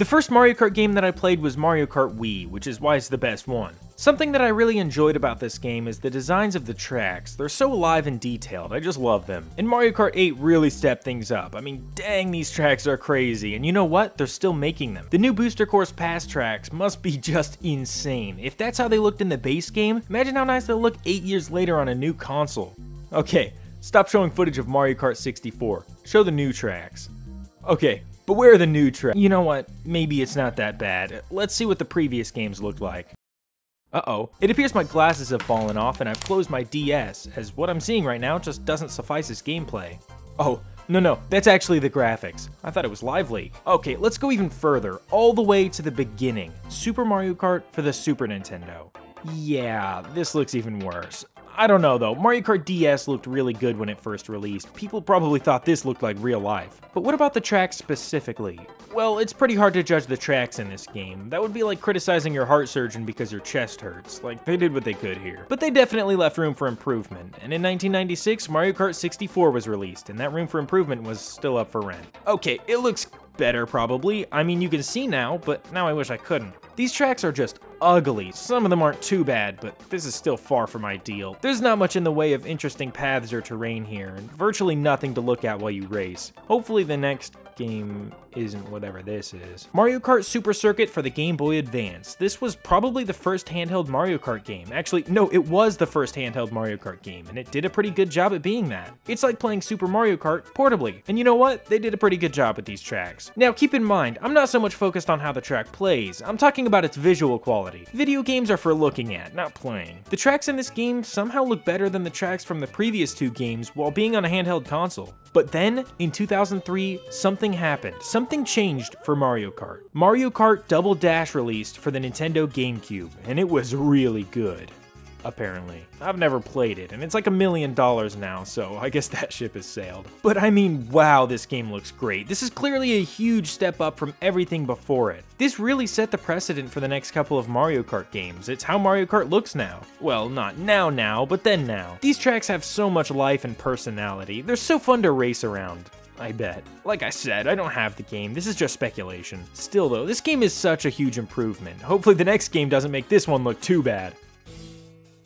The first Mario Kart game that I played was Mario Kart Wii, which is why it's the best one. Something that I really enjoyed about this game is the designs of the tracks. They're so alive and detailed, I just love them. And Mario Kart 8 really stepped things up. I mean, dang, these tracks are crazy. And you know what? They're still making them. The new Booster Course Pass tracks must be just insane. If that's how they looked in the base game, imagine how nice they'll look 8 years later on a new console. Okay, stop showing footage of Mario Kart 64. Show the new tracks. Okay, but where are the new tracks? You know what? Maybe it's not that bad. Let's see what the previous games looked like. Uh-oh. It appears my glasses have fallen off and I've closed my DS, as what I'm seeing right now just doesn't suffice as gameplay. Oh, no, no, that's actually the graphics. I thought it was lively. Okay, let's go even further, all the way to the beginning. Super Mario Kart for the Super Nintendo. Yeah, this looks even worse. I don't know though, Mario Kart DS looked really good when it first released. People probably thought this looked like real life. But what about the tracks specifically? Well, it's pretty hard to judge the tracks in this game. That would be like criticizing your heart surgeon because your chest hurts. Like, they did what they could here. But they definitely left room for improvement. And in 1996, Mario Kart 64 was released, and that room for improvement was still up for rent. Okay, it looks better probably. I mean, you can see now, but now I wish I couldn't. These tracks are just ugly. Some of them aren't too bad, but this is still far from ideal. There's not much in the way of interesting paths or terrain here, and virtually nothing to look at while you race. Hopefully the next game isn't whatever this is. Mario Kart Super Circuit for the Game Boy Advance. This was probably the first handheld Mario Kart game. Actually, no, it was the first handheld Mario Kart game, and it did a pretty good job at being that. It's like playing Super Mario Kart portably. And you know what? They did a pretty good job with these tracks. Now, keep in mind, I'm not so much focused on how the track plays, I'm talking about its visual quality. Video games are for looking at, not playing. The tracks in this game somehow look better than the tracks from the previous two games while being on a handheld console. But then, in 2003, something happened. Something changed for Mario Kart. Mario Kart Double Dash released for the Nintendo GameCube, and it was really good apparently. I've never played it, and it's like a million dollars now, so I guess that ship has sailed. But I mean, wow, this game looks great. This is clearly a huge step up from everything before it. This really set the precedent for the next couple of Mario Kart games. It's how Mario Kart looks now. Well, not now now, but then now. These tracks have so much life and personality. They're so fun to race around. I bet. Like I said, I don't have the game, this is just speculation. Still though, this game is such a huge improvement. Hopefully the next game doesn't make this one look too bad.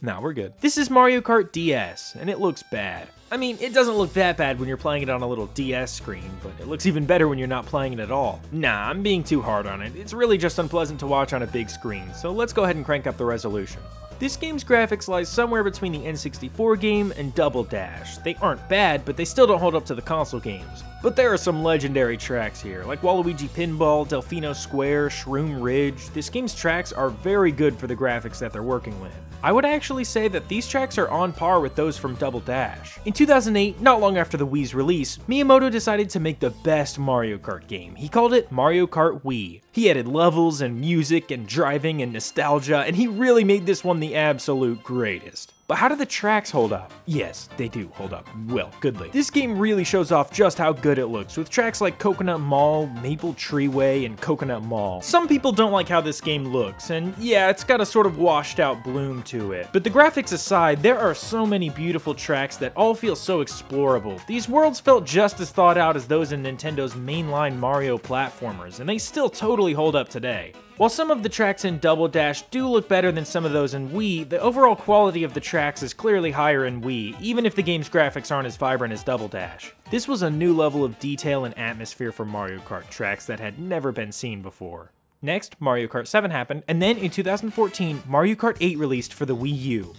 Nah, we're good. This is Mario Kart DS, and it looks bad. I mean, it doesn't look that bad when you're playing it on a little DS screen, but it looks even better when you're not playing it at all. Nah, I'm being too hard on it. It's really just unpleasant to watch on a big screen, so let's go ahead and crank up the resolution. This game's graphics lies somewhere between the N64 game and Double Dash. They aren't bad, but they still don't hold up to the console games. But there are some legendary tracks here, like Waluigi Pinball, Delfino Square, Shroom Ridge. This game's tracks are very good for the graphics that they're working with. I would actually say that these tracks are on par with those from Double Dash. In 2008, not long after the Wii's release, Miyamoto decided to make the best Mario Kart game. He called it Mario Kart Wii. He added levels and music and driving and nostalgia, and he really made this one the absolute greatest. But how do the tracks hold up? Yes, they do hold up. Well, goodly. This game really shows off just how good it looks, with tracks like Coconut Mall, Maple Treeway, and Coconut Mall. Some people don't like how this game looks, and yeah, it's got a sort of washed out bloom to it. But the graphics aside, there are so many beautiful tracks that all feel so explorable. These worlds felt just as thought out as those in Nintendo's mainline Mario platformers, and they still totally hold up today. While some of the tracks in Double Dash do look better than some of those in Wii, the overall quality of the tracks is clearly higher in Wii, even if the game's graphics aren't as vibrant as Double Dash. This was a new level of detail and atmosphere for Mario Kart tracks that had never been seen before. Next, Mario Kart 7 happened, and then in 2014, Mario Kart 8 released for the Wii U.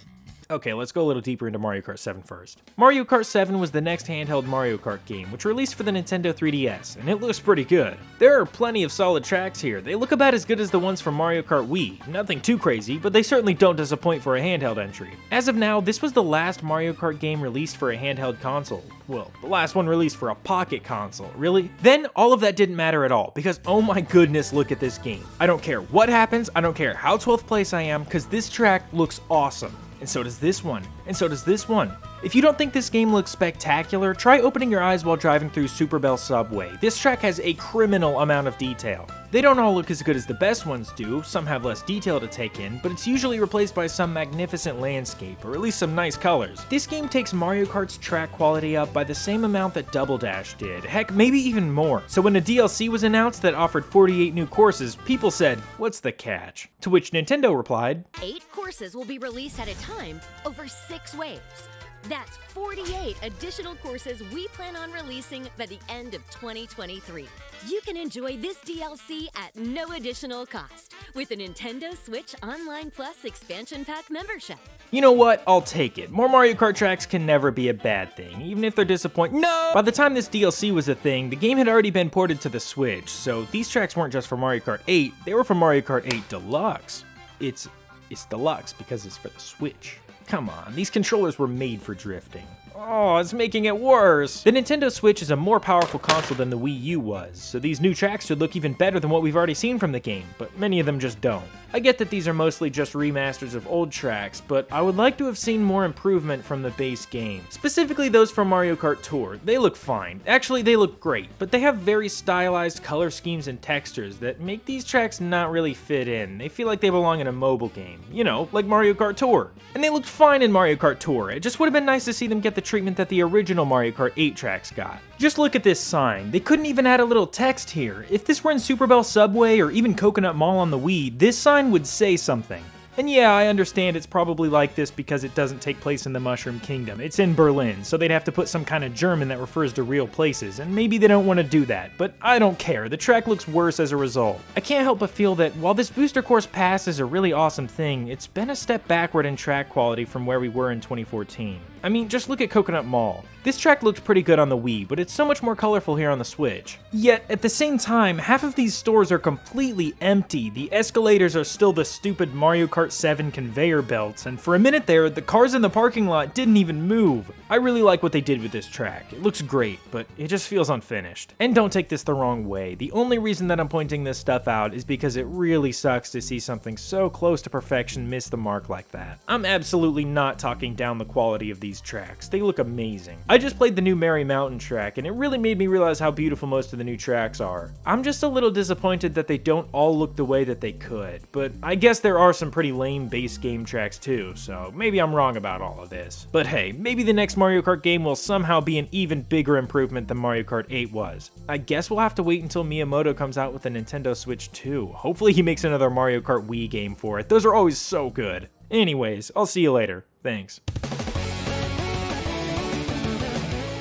Okay, let's go a little deeper into Mario Kart 7 first. Mario Kart 7 was the next handheld Mario Kart game, which released for the Nintendo 3DS, and it looks pretty good. There are plenty of solid tracks here. They look about as good as the ones from Mario Kart Wii. Nothing too crazy, but they certainly don't disappoint for a handheld entry. As of now, this was the last Mario Kart game released for a handheld console. Well, the last one released for a pocket console, really? Then all of that didn't matter at all, because oh my goodness, look at this game. I don't care what happens, I don't care how 12th place I am, because this track looks awesome and so does this one, and so does this one. If you don't think this game looks spectacular, try opening your eyes while driving through Super Bell Subway. This track has a criminal amount of detail. They don't all look as good as the best ones do, some have less detail to take in, but it's usually replaced by some magnificent landscape, or at least some nice colors. This game takes Mario Kart's track quality up by the same amount that Double Dash did, heck, maybe even more. So when a DLC was announced that offered 48 new courses, people said, what's the catch? To which Nintendo replied, Eight courses will be released at a time over six waves. That's 48 additional courses we plan on releasing by the end of 2023. You can enjoy this DLC at no additional cost with a Nintendo Switch Online Plus expansion pack membership. You know what? I'll take it. More Mario Kart tracks can never be a bad thing, even if they're disappointing. No! By the time this DLC was a thing, the game had already been ported to the Switch, so these tracks weren't just for Mario Kart 8, they were for Mario Kart 8 Deluxe. It's it's deluxe because it's for the Switch. Come on, these controllers were made for drifting. Oh, it's making it worse. The Nintendo Switch is a more powerful console than the Wii U was, so these new tracks should look even better than what we've already seen from the game, but many of them just don't. I get that these are mostly just remasters of old tracks, but I would like to have seen more improvement from the base game. Specifically those from Mario Kart Tour. They look fine. Actually, they look great, but they have very stylized color schemes and textures that make these tracks not really fit in. They feel like they belong in a mobile game. You know, like Mario Kart Tour. And they looked fine in Mario Kart Tour. It just would have been nice to see them get the treatment that the original Mario Kart 8 tracks got. Just look at this sign. They couldn't even add a little text here. If this were in Super Bell Subway or even Coconut Mall on the Wii, this sign would say something. And yeah, I understand it's probably like this because it doesn't take place in the Mushroom Kingdom. It's in Berlin, so they'd have to put some kind of German that refers to real places, and maybe they don't want to do that, but I don't care. The track looks worse as a result. I can't help but feel that while this Booster Course Pass is a really awesome thing, it's been a step backward in track quality from where we were in 2014. I mean, just look at Coconut Mall. This track looked pretty good on the Wii, but it's so much more colorful here on the Switch. Yet, at the same time, half of these stores are completely empty. The escalators are still the stupid Mario Kart 7 conveyor belts, and for a minute there, the cars in the parking lot didn't even move. I really like what they did with this track. It looks great, but it just feels unfinished. And don't take this the wrong way. The only reason that I'm pointing this stuff out is because it really sucks to see something so close to perfection miss the mark like that. I'm absolutely not talking down the quality of these tracks. They look amazing. I just played the new Merry Mountain track, and it really made me realize how beautiful most of the new tracks are. I'm just a little disappointed that they don't all look the way that they could, but I guess there are some pretty lame base game tracks too, so maybe I'm wrong about all of this. But hey, maybe the next Mario Kart game will somehow be an even bigger improvement than Mario Kart 8 was. I guess we'll have to wait until Miyamoto comes out with a Nintendo Switch 2. Hopefully he makes another Mario Kart Wii game for it. Those are always so good. Anyways, I'll see you later. Thanks.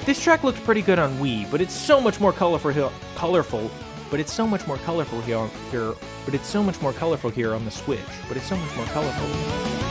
This track looked pretty good on Wii, but it's so much more colorful colorful, but it's so much more colorful here, here, but it's so much more colorful here on the Switch, but it's so much more colorful.